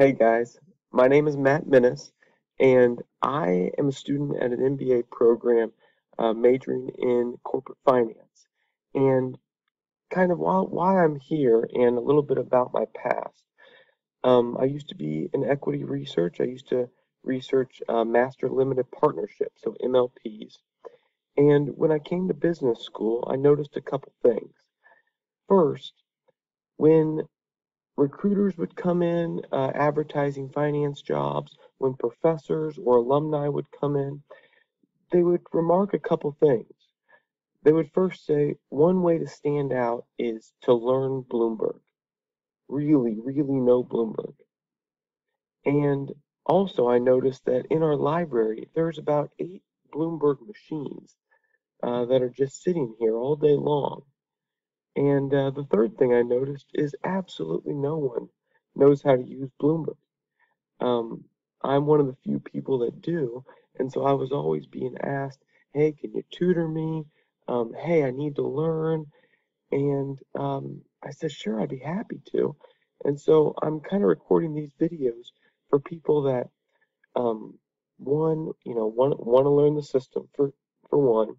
Hey guys, my name is Matt Minnis, and I am a student at an MBA program uh, majoring in corporate finance. And kind of while, why I'm here and a little bit about my past. Um, I used to be in equity research. I used to research uh, master limited partnerships, so MLPs. And when I came to business school, I noticed a couple things. First, when recruiters would come in uh, advertising finance jobs, when professors or alumni would come in, they would remark a couple things. They would first say one way to stand out is to learn Bloomberg. Really, really know Bloomberg. And also, I noticed that in our library, there's about eight Bloomberg machines uh, that are just sitting here all day long. And uh, the third thing I noticed is absolutely no one knows how to use Bloomberg. Um, I'm one of the few people that do, and so I was always being asked, "Hey, can you tutor me? Um, hey, I need to learn." And um, I said, "Sure, I'd be happy to." And so I'm kind of recording these videos for people that, um, one, you know, want want to learn the system for for one.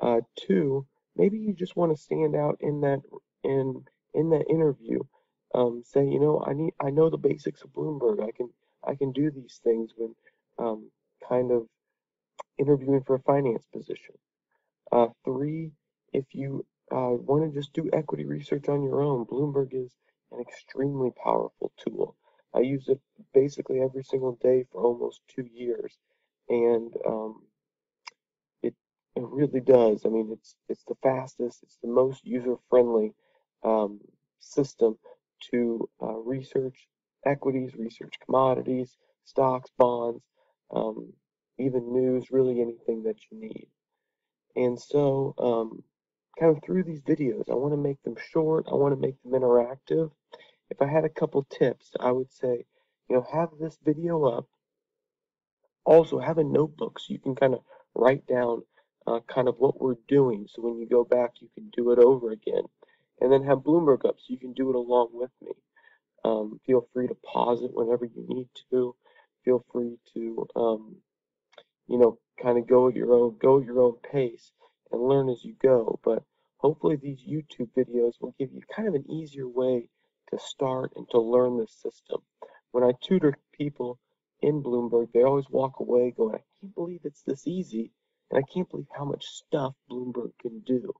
Uh, two, maybe you just want to stand out in that in in that interview um, say you know i need i know the basics of bloomberg. I can i can do these things when um, kind of interviewing for a finance position. Uh, three if you uh, want to just do equity research on your own bloomberg is an extremely powerful tool. I use it basically every single day for almost two years. And um, it really does. I mean, it's it's the fastest, it's the most user-friendly um, system to uh, research equities, research commodities, stocks, bonds, um, even news, really anything that you need. And so, um, kind of through these videos, I want to make them short. I want to make them interactive. If I had a couple tips, I would say, you know, have this video up. Also, have a notebook so you can kind of write down uh, kind of what we're doing. So when you go back, you can do it over again. And then have Bloomberg up so you can do it along with me. Um, feel free to pause it whenever you need to. Feel free to, um, you know, kind of go at your own go at your own pace and learn as you go. But hopefully these YouTube videos will give you kind of an easier way to start and to learn this system. When I tutor people in Bloomberg, they always walk away going, I can't believe it's this easy. And I can't believe how much stuff Bloomberg can do.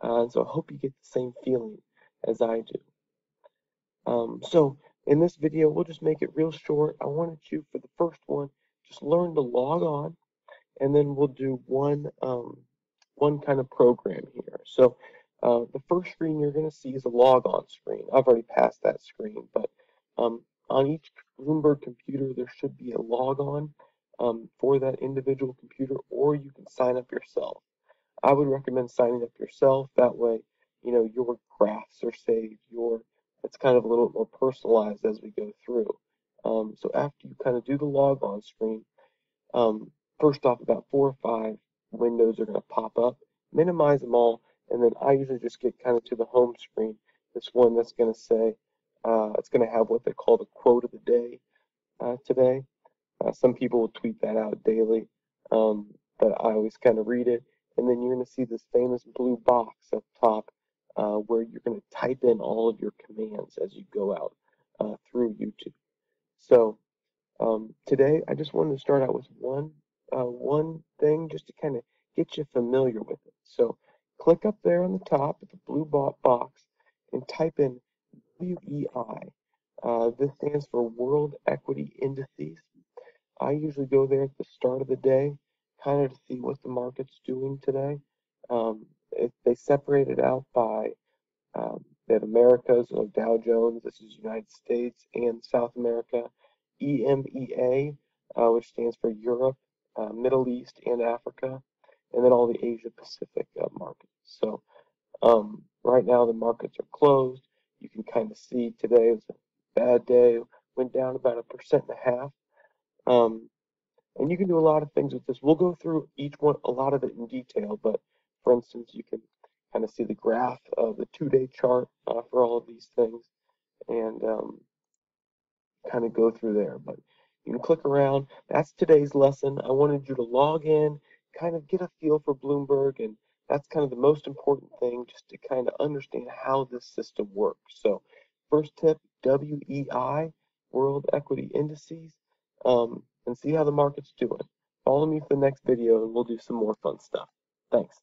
Uh, so I hope you get the same feeling as I do. Um, so in this video, we'll just make it real short. I wanted you, for the first one, just learn to log on, and then we'll do one, um, one kind of program here. So uh, the first screen you're going to see is a log on screen. I've already passed that screen, but um, on each Bloomberg computer, there should be a log on um, for that individual computer, or you can sign up yourself. I would recommend signing up yourself. That way, you know, your graphs are saved. Your it's kind of a little bit more personalized as we go through. Um, so after you kind of do the log on screen, um, first off, about four or five windows are going to pop up. Minimize them all, and then I usually just get kind of to the home screen. This one that's going to say, uh, it's going to have what they call the quote of the day uh, today. Uh, some people will tweet that out daily, um, but I always kind of read it. And then you're going to see this famous blue box up top uh, where you're going to type in all of your commands as you go out uh, through YouTube. So um, today, I just wanted to start out with one uh, one thing just to kind of get you familiar with it. So click up there on the top at the blue box and type in WEI. Uh, this stands for World Equity Indices. I usually go there at the start of the day, kind of to see what the market's doing today. Um, they separate it out by um, they have Americas, so Dow Jones, this is United States and South America, EMEA, uh, which stands for Europe, uh, Middle East, and Africa, and then all the Asia Pacific uh, markets. So um, right now the markets are closed. You can kind of see today was a bad day, went down about a percent and a half. Um, and you can do a lot of things with this. We'll go through each one, a lot of it in detail, but for instance, you can kind of see the graph of the two-day chart uh, for all of these things and um, kind of go through there. But you can click around. That's today's lesson. I wanted you to log in, kind of get a feel for Bloomberg, and that's kind of the most important thing, just to kind of understand how this system works. So first tip, WEI, World Equity Indices, um, and see how the market's doing. Follow me for the next video and we'll do some more fun stuff. Thanks.